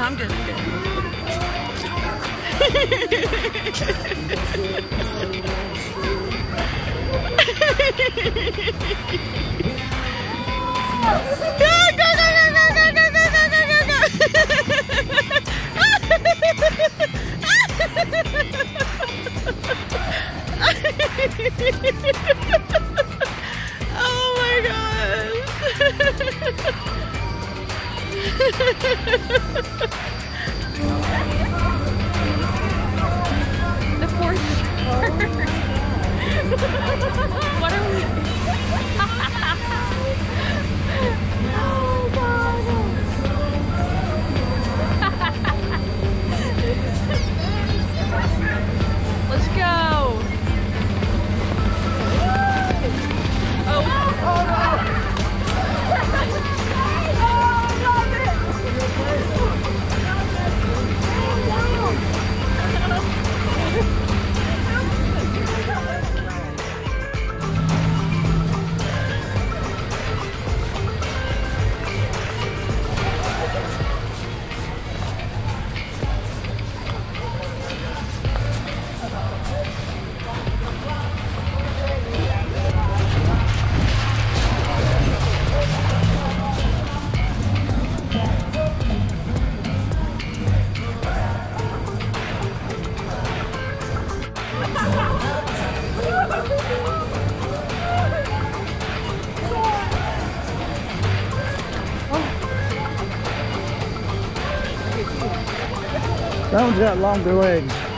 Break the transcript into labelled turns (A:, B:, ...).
A: No, I'm just kidding. the fourth
B: That one's got longer legs.